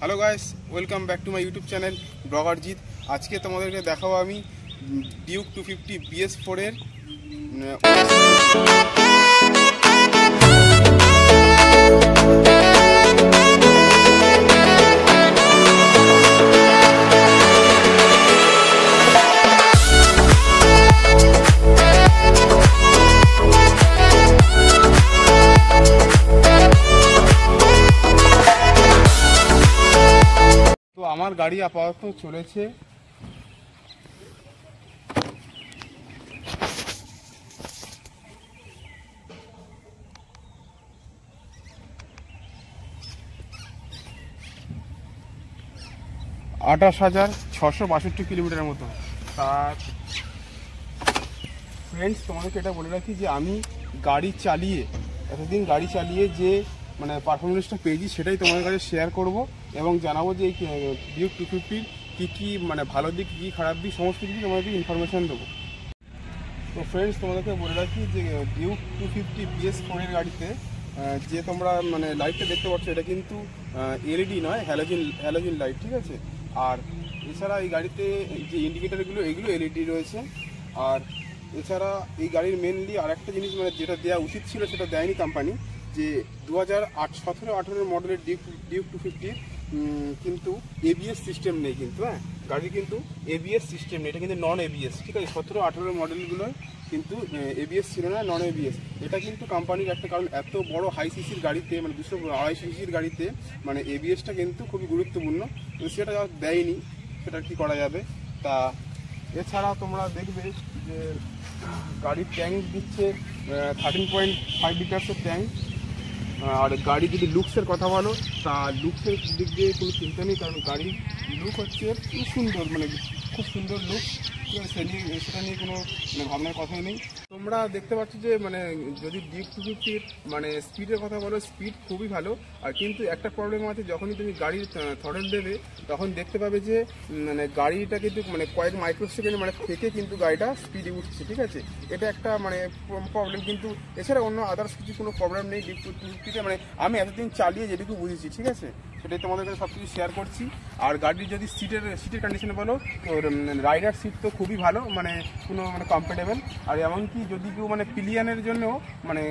Hello guys welcome back to my YouTube channel ব্লগারজিৎ আজকে তোমাদেরকে দেখাবো আমি ডিউক টু ফিফটি বিএস ফোরের আমার গাড়ি আপাতত চলেছে। আঠাশ হাজার ছশো বাষট্টি কিলোমিটারের মতো। তার ফ্রেন্ডস তোমাদেরকে এটা বলে রাখি যে আমি গাড়ি চালিয়ে, এতদিন গাড়ি চালিয়ে যে মানে পারফরমেন্সটা পেয়েছি, সেটাই তোমাদের কাছে শেয়ার করব। এবং জানাব যে এই ডিউক টু ফিফটির কী কী মানে ভালো দিক, কী খারাপ দিক, সমস্ত কিছু তোমাদেরকে ইনফরমেশান দেবো। তো ফ্রেন্ডস তোমাদেরকে বলে রাখি যে ডিউক টু ফিফটি বিএস ফোরের গাড়িতে যে তোমরা মানে লাইটটা দেখতে পাচ্ছ, এটা কিন্তু এলইডি নয় হ্যালোজিন হ্যালোজিন লাইট ঠিক আছে? আর এছাড়া এই গাড়িতে যে ইন্ডিকেটারগুলো এগুলো এলইডি রয়েছে। আর এছাড়া এই গাড়ির মেনলি আর একটা জিনিস মানে যেটা দেওয়া উচিত ছিল, সেটা দেয়নি কোম্পানি যে দু হাজার আট, সতেরো, আঠেরো মডেলের ডিউক ডিউক টু ফিফটি কিন্তু এবিএস সিস্টেম নেই কিন্তু হ্যাঁ? গাড়ির কিন্তু এবিএস সিস্টেম নেই, এটা কিন্তু নন এবিএস ঠিক আছে? সতেরো, আঠেরো মডেলগুলোর কিন্তু এবিএস ছিল না নন এবিএস এটা কিন্তু কোম্পানির একটা কারণ, এত বড় হাই সিসির গাড়িতে মানে দুশো আড়াইশো সিসির গাড়িতে মানে এবিএসটা কিন্তু খুবই গুরুত্বপূর্ণ। সেটা দেয়নি, সেটা কি করা যাবে? তা এছাড়া তোমরা দেখবে যে গাড়ির ট্যাঙ্ক দিচ্ছে থার্টিন পয়েন্ট ফাইভ লিটার্সের ট্যাঙ্ক আর গাড়ি যদি লুকসের কথা বলো, তা লুকসের দিক দিয়ে কোনো চিন্তা নেই, কারণ গাড়ির লুক হচ্ছে খুব সুন্দর মানে খুব সুন্দর লুক সে নিয়ে সেটা নিয়ে কোনো মানে ভাবনার কথাই নেই। তোমরা দেখতে পাচ্ছ যে মানে যদি ডিপ টু ফিফটির মানে স্পিডের কথা বলো, স্পিড খুবই ভালো। আর কিন্তু একটা প্রবলেম আছে, যখনই তুমি গাড়ির থরেল দেবে, তখন দেখতে পাবে যে মানে গাড়িটা কিন্তু মানে কয়েক মাইক্রো সেকেন্ড মানে থেকে কিন্তু গাড়িটা স্পিডে উঠছে, ঠিক আছে? এটা একটা মানে প্রবলেম কিন্তু, এছাড়া অন্য আদার্স কিছু কোনো প্রবলেম নেই ডিপ টু ফিফটিতে মানে আমি এতদিন চালিয়ে যেটুকু বুঝেছি, ঠিক আছে? সেটাই তোমাদের কাছে সব কিছু শেয়ার করছি। আর গাড়ির যদি সিটের সিটের কন্ডিশনে বলো, তো রাইডার সিট তো খুবই ভালো মানে কোনো মানে কমফোর্টেবল আর এমনকি যদি কেউ মানে পিলিয়ানের জন্য মানে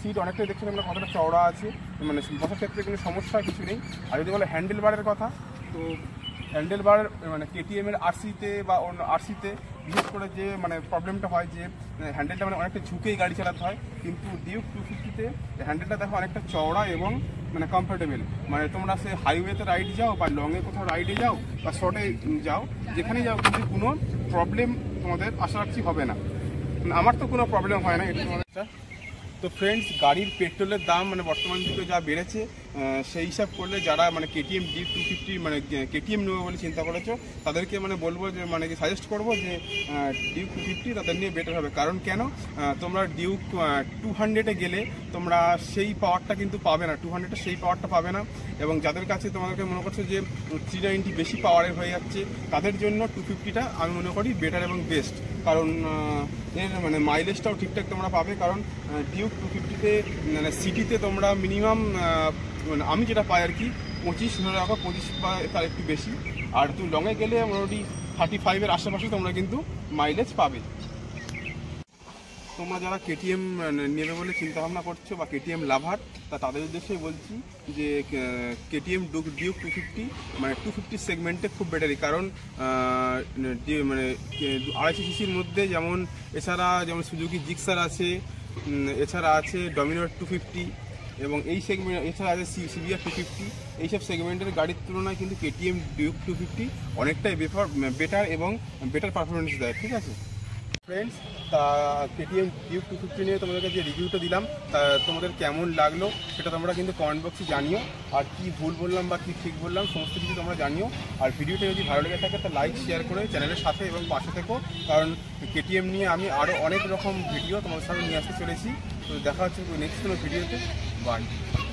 সিট অনেকটাই দেখছেন আমরা কতটা চওড়া আছে মানে বসার ক্ষেত্রে কোনো সমস্যা কিছু নেই। আর যদি বলো হ্যান্ডেল বারের কথা, তো হ্যান্ডেল বার মানে কেটিএম এর আরসিতে বা অন্য আরসিতে, বিশেষ করে যে মানে প্রবলেমটা হয় যে, হ্যান্ডেলটা মানে অনেকটা ঝুঁকেই গাড়ি চালাতে হয়, কিন্তু ডিউক টু ফিফটিতে হ্যান্ডেলটা দেখো অনেকটা চওড়া এবং মানে কমফোর্টেবল মানে তোমরা সে হাইওয়েতে রাইড যাও বা লংয়ে কোথাও রাইডে যাও বা শর্টে যাও, যেখানেই যাও কিন্তু কোনো প্রবলেম তোমাদের আশা রাখছি হবে না। আমার তো কোনো প্রবলেম হয় না, এটা তো ফ্রেন্ডস গাড়ির পেট্রোলের দাম মানে বর্তমান যুগে যা বেড়েছে সেই হিসাব করলে যারা মানে কেটিএম ডি টু ফিফটি মানে কেটিএম নেবে বলে চিন্তা করেছ, তাদেরকে মানে বলব যে মানে সাজেস্ট করব যে ডিউক টু ফিফটি তাদের নিয়ে বেটার হবে। কারণ কেন? তোমরা ডিউক টু হান্ড্রেডে গেলে তোমরা সেই পাওয়ারটা কিন্তু পাবে না। টু হান্ড্রেডে সেই পাওয়ারটা পাবে না। এবং যাদের কাছে তোমাদেরকে মনে করছ যে থ্রি নাইনটি বেশি পাওয়ারের হয়ে যাচ্ছে, তাদের জন্য টু ফিফটিটা আমি মনে করি বেটার এবং বেস্ট কারণ এর মানে মাইলেজটাও ঠিকঠাক তোমরা পাবে। কারণ ডিউক টু ফিফটিতে মানে সিটিতে তোমরা মিনিমাম মানে আমি যেটা পাই আর কি, পঁচিশ রাখো পঁচিশ বা তার একটু বেশি। আর তুমি লংয়ে গেলে মোটামুটি থার্টি ফাইভের আশেপাশে তোমরা কিন্তু মাইলেজ পাবে। তোমরা যারা কেটিএম নেবে বলে চিন্তা ভাবনা করছ বা কেটিএম লাভার তা তাদের উদ্দেশ্যে বলছি যে KTM Duke Duke two fifty মানে টু ফিফটি সেগমেন্টে খুব বেটারি কারণ মানে কে- আড়াইশো সিসির মধ্যে যেমন, এছাড়া যেমন সুজুকি জিক্সার আছে এছাড়া আছে ডমিনোর টু ফিফটি এবং এই সেগমেন্ট এছাড়া আছে সিবিআর টু ফিফটি এইসব সেগমেন্টের গাড়ির তুলনায় কিন্তু কেটিএম ডিউক টু ফিফটি অনেকটাই বেফার বেটার এবং বেটার পারফরমেন্স দেয়, ঠিক আছে? ফ্রেন্ডস তা কেটিএম ডিউক টু ফিফটি নিয়ে তোমাদেরকে যে রিভিউটা দিলাম, তা তোমাদের কেমন লাগল সেটা তোমরা কিন্তু কমেন্ট বক্সে জানিও। আর কি ভুল বললাম বা কি ঠিক বললাম, সমস্ত কিছু তোমরা জানিও। আর ভিডিওটা যদি ভালো লেগে থাকে, তা লাইক শেয়ার করে চ্যানেলের সাথে এবং পাশে থেকো। কারণ কেটিএম নিয়ে আমি আরও অনেক রকম ভিডিও তোমাদের সামনে নিয়ে আসতে চলেছি। তো দেখা হচ্ছে নেক্সট কোনো ভিডিওতে Gandhi.